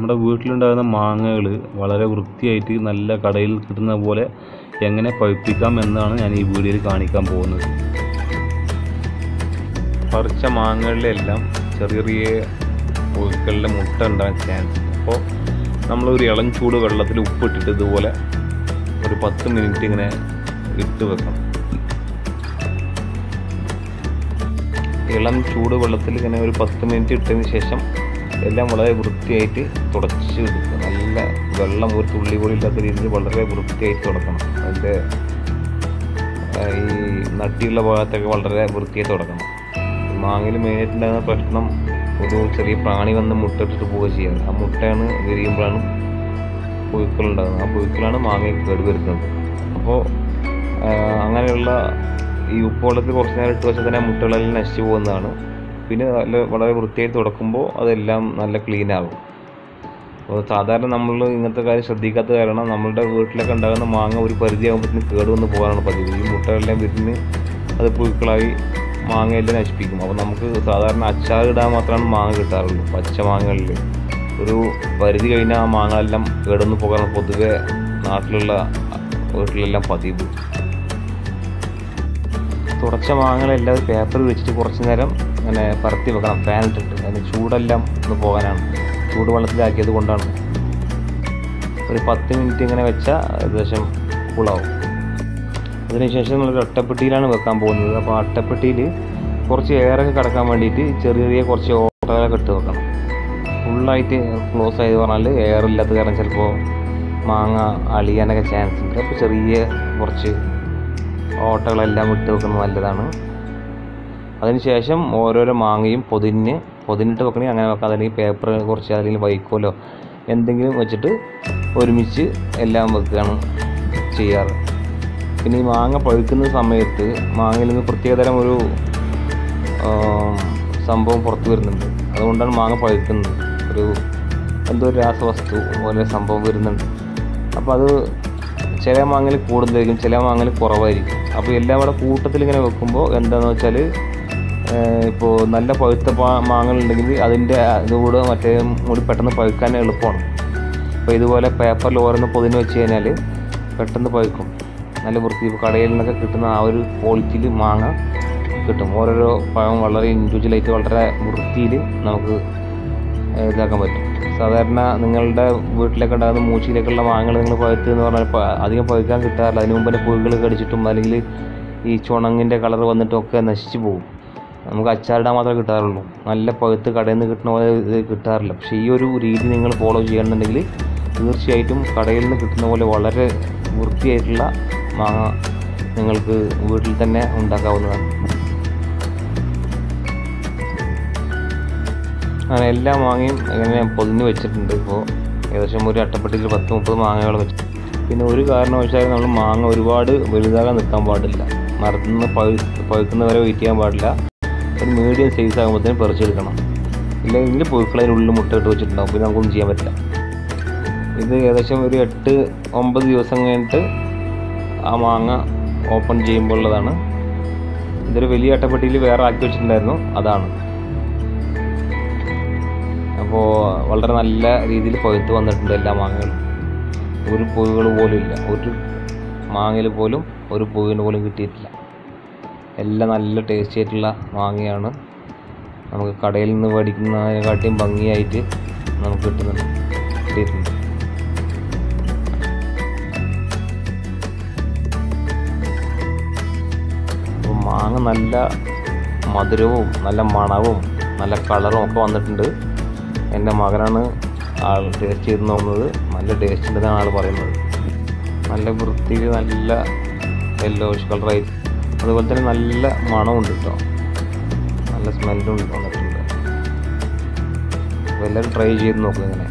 നമ്മുടെ വീട്ടിലുണ്ടാകുന്ന മാങ്ങകൾ വളരെ വൃത്തിയായിട്ട് നല്ല കടയിൽ കിട്ടുന്ന പോലെ എങ്ങനെ പഴുപ്പിക്കാം എന്നാണ് ഞാൻ ഈ വീഡിയോയിൽ കാണിക്കാൻ പോകുന്നത്. പറിച്ച മാങ്ങകളിലെല്ലാം ചെറിയ ചെറിയ പുഴുക്കളുടെ മുട്ട ഉണ്ടാകാൻ ചാൻസ് അപ്പോൾ നമ്മളൊരു ഇളം ചൂട് വെള്ളത്തിൽ ഉപ്പിട്ടിട്ട് ഇതുപോലെ ഒരു പത്ത് മിനിറ്റ് ഇങ്ങനെ ഇട്ട് വെക്കണം. ഇളം ചൂട് വെള്ളത്തിൽ ഇങ്ങനെ ഒരു പത്ത് മിനിറ്റ് ഇട്ടതിന് ശേഷം എല്ലാം വളരെ വൃത്തിയായിട്ട് തുടച്ച് എടുക്കുക. നല്ല വെള്ളം ഒരു തുള്ളി പോലും ഇല്ലാത്ത രീതിയിൽ വളരെ വൃത്തിയായിട്ട് തുടക്കണം. അതിന്റെ ഈ നട്ടിയുള്ള ഭാഗത്തൊക്കെ വളരെ വൃത്തിയായിട്ട് തുടക്കണം. മാങ്ങയിൽ മെയിനായിട്ടുണ്ടാകുന്ന പ്രശ്നം ഒരു ചെറിയ പ്രാണി വന്ന് മുട്ടയിട്ടിട്ട് പോവുക ചെയ്യുക ആ മുട്ടയാണ് വിരിയുമ്പോഴാണ് പുഴുക്കളുണ്ടാകുന്നത്. ആ പുഴുക്കളാണ് മാങ്ങയ്ക്ക് വരുത്തുന്നത് അപ്പോൾ അങ്ങനെയുള്ള ഈ ഉപ്പുവെള്ളത്തിൽ കുറച്ച് നേരം ഇട്ട് വെച്ചാൽ തന്നെ മുട്ടകളെല്ലാം നശിച്ചു പോകുന്നതാണ്. പിന്നെ നല്ല വളരെ വൃത്തിയായി തുടക്കുമ്പോൾ അതെല്ലാം നല്ല ക്ലീൻ ആകും. അപ്പോൾ സാധാരണ നമ്മൾ ഇങ്ങനത്തെ കാര്യം ശ്രദ്ധിക്കാത്ത കാരണം നമ്മളുടെ വീട്ടിലൊക്കെ ഉണ്ടാകുന്ന മാങ്ങ ഒരു പരിധി കേട് വന്ന് പോകാനാണ് പതിവ്. ഈ മുട്ടകളെല്ലാം വിരുന്ന് അത് പുഴുക്കളായി മാങ്ങയെല്ലാം നശിപ്പിക്കും. അപ്പോൾ നമുക്ക് സാധാരണ അച്ചാർ ഇടാൻ മാത്രമാണ് മാങ്ങ കിട്ടാറുള്ളൂ. പച്ച മാങ്ങകളിൽ ഒരു പരിധി കഴിഞ്ഞാൽ ആ മാങ്ങകളെല്ലാം കേടുവന്ന് പോകാനാണ് പൊതുവെ നാട്ടിലുള്ള വീട്ടിലെല്ലാം പതിവ്. തുടച്ച മാങ്ങകളെല്ലാം ഒരു പേപ്പർ വെച്ചിട്ട് കുറച്ച് നേരം അങ്ങനെ പരത്തി വെക്കണം. ഫാൻ ഇട്ടിട്ട്. അതിന് ചൂടെല്ലാം ഒന്ന് പോകാനാണ്. ചൂട് വെള്ളത്തിലാക്കിയത് കൊണ്ടാണ്. ഒരു പത്ത് മിനിറ്റ് ഇങ്ങനെ വെച്ചാൽ ഏകദേശം കൂളാവും അതിനുശേഷം നമ്മൾ അട്ടപ്പെട്ടിയിലാണ് വെക്കാൻ പോകുന്നത്. അപ്പോൾ അട്ടപ്പെട്ടിയിൽ കുറച്ച് എയറൊക്കെ കിടക്കാൻ വേണ്ടിയിട്ട് ചെറിയ ചെറിയ കുറച്ച് ഓട്ടകളൊക്കെ ഇട്ട് വെക്കണം. ഫുള്ളായിട്ട് ക്ലോസ് ആയത് പറഞ്ഞാൽ എയർ ഇല്ലാത്ത കാരണം ചിലപ്പോൾ മാങ്ങ അളിയാനൊക്കെ ചാൻസ് ഉണ്ട്. അപ്പോൾ ചെറിയ കുറച്ച് ഓട്ടകളെല്ലാം ഇട്ട് വെക്കുന്നത് നല്ലതാണ്. അതിനുശേഷം ഓരോരോ മാങ്ങയും പൊതിഞ്ഞ് പൊതിഞ്ഞിട്ട് വെക്കണമെങ്കിൽ അങ്ങനെ വെക്കാം. അല്ലെങ്കിൽ പേപ്പർ കുറച്ച് അല്ലെങ്കിൽ വൈക്കോലോ എന്തെങ്കിലും വെച്ചിട്ട് ഒരുമിച്ച് എല്ലാം വെക്കുകയാണ് ചെയ്യാറ്. പിന്നെ ഈ മാങ്ങ പഴുക്കുന്ന സമയത്ത് മാങ്ങയിൽ നിന്ന് പ്രത്യേകതരം ഒരു സംഭവം പുറത്തു വരുന്നുണ്ട്. അതുകൊണ്ടാണ് മാങ്ങ പഴുക്കുന്നത്. ഒരു എന്തോ ഒരു രാസവസ്തു പോലെ സംഭവം വരുന്നുണ്ട്. അപ്പോൾ അത് ചില മാങ്ങയിൽ കൂടുതലായിരിക്കും ചില മാങ്ങയിൽ കുറവായിരിക്കും. അപ്പോൾ എല്ലാം കൂടെ കൂട്ടത്തിൽ ഇങ്ങനെ വെക്കുമ്പോൾ എന്താണെന്ന് വെച്ചാൽ ഇപ്പോൾ നല്ല പഴുത്ത മാങ്ങകളുണ്ടെങ്കിൽ അതിന്റെ ഇതുകൂടെ മറ്റേ കൂടി പെട്ടെന്ന് പഴുക്കാൻ എളുപ്പമാണ്. അപ്പോൾ ഇതുപോലെ പേപ്പറിൽ ഓരോന്ന് പൊതിഞ്ഞ് വെച്ച് കഴിഞ്ഞാൽ പെട്ടെന്ന് പഴുക്കും. നല്ല വൃത്തി ഇപ്പോൾ കടയിൽ നിന്നൊക്കെ കിട്ടുന്ന ആ ഒരു ക്വാളിറ്റിയിൽ മാങ്ങ കിട്ടും. ഓരോരോ പഴം വളരെ ഇൻഡിവിജ്വലായിട്ട് വളരെ വൃത്തിയിൽ നമുക്ക് ഇതാക്കാൻ പറ്റും. സാധാരണ നിങ്ങളുടെ വീട്ടിലൊക്കെ ഉണ്ടാകുന്ന മൂച്ചിയിലേക്കുള്ള മാങ്ങകൾ നിങ്ങൾ പഴുത്ത് എന്ന് പറഞ്ഞാൽ അധികം പഴുക്കാൻ കിട്ടാറില്ല. അതിന് മുമ്പ് പുഴുകൾ കടിച്ചിട്ടും അല്ലെങ്കിൽ ഈ ചുണങ്ങിന്റെ കളർ വന്നിട്ടൊക്കെ നശിച്ചു പോകും. നമുക്ക് അച്ചാറിടാൻ മാത്രമേ കിട്ടാറുള്ളൂ. നല്ല പഴുത്ത് കടയിൽ നിന്ന് കിട്ടുന്ന പോലെ ഇത് കിട്ടാറില്ല. പക്ഷേ ഈ ഒരു രീതി നിങ്ങൾ ഫോളോ ചെയ്യണമെന്നുണ്ടെങ്കിൽ തീർച്ചയായിട്ടും കടയിൽ നിന്ന് കിട്ടുന്ന പോലെ വളരെ വൃത്തിയായിട്ടുള്ള മാങ്ങ നിങ്ങൾക്ക് വീട്ടിൽ തന്നെ ഉണ്ടാക്കാവുന്നതാണ്. അങ്ങനെ എല്ലാ മാങ്ങയും ഞാൻ പൊതിഞ്ഞ് വെച്ചിട്ടുണ്ട് ഇപ്പോൾ ഏകദേശം ഒരു അട്ടപ്പെട്ടിയിൽ പത്ത് മുപ്പത് മാങ്ങകൾ വെച്ചു. പിന്നെ ഒരു കാരണവശാലും നമ്മൾ മാങ്ങ ഒരുപാട് വലുതാകാൻ നിൽക്കാൻ പാടില്ല. മരത്തിൽ നിന്ന് പഴു പഴുക്കുന്ന വരെ വെയിറ്റ് ചെയ്യാൻ പാടില്ല. ഒരു മീഡിയം സൈസ് ആകുമ്പോഴത്തേനും പറിച്ചെടുക്കണം. ഇല്ലെങ്കിൽ പുഴുക്കളതിനുള്ളിൽ മുട്ടയിട്ട് വെച്ചിട്ടുണ്ടാവും. പിന്നെ നമുക്കൊന്നും ചെയ്യാൻ പറ്റില്ല. ഇത് ഏകദേശം ഒരു എട്ട് ഒമ്പത് ദിവസം കഴിഞ്ഞിട്ട് ആ മാങ്ങ ഓപ്പൺ ചെയ്യുമ്പോൾ ഉള്ളതാണ് ഇതൊരു വലിയ അട്ടപ്പെട്ടിയിൽ വേറെ ആക്കി വെച്ചിട്ടുണ്ടായിരുന്നു. അതാണ്. അപ്പോൾ വളരെ നല്ല രീതിയിൽ പഴുത്ത് വന്നിട്ടുണ്ട് എല്ലാ മാങ്ങകളും. ഒരു പുഴുകൾ പോലും ഇല്ല. ഒരു മാങ്ങയിൽ പോലും ഒരു പുഴുവിന് പോലും കിട്ടിയിട്ടില്ല. എല്ലാം നല്ല ടേസ്റ്റി ആയിട്ടുള്ള മാങ്ങയാണ്. നമുക്ക് കടയിൽ നിന്ന് മേടിക്കുന്നതിനെക്കാട്ടിയും ഭംഗിയായിട്ട് നമുക്ക് കിട്ടുന്നുണ്ട്. കിട്ടിയിട്ടുണ്ട്. മാങ്ങ നല്ല മധുരവും നല്ല മണവും നല്ല കളറും ഒക്കെ വന്നിട്ടുണ്ട്. എന്റെ മകനാണ് ആൾ ടേസ്റ്റ് ചെയ്ത് നോക്കുന്നത്. നല്ല ടേസ്റ്റ് ഉണ്ടെന്നാണ് ആൾ പറയുന്നത്. നല്ല വൃത്തിയിൽ നല്ല യെല്ലോഷ് കളറായി അതുപോലെ തന്നെ നല്ല മണമുണ്ട് കേട്ടോ നല്ല സ്മെല്ലും വന്നിട്ടുണ്ട്. അപ്പോൾ എല്ലാവരും ട്രൈ ചെയ്ത് നോക്കുക ഇങ്ങനെ.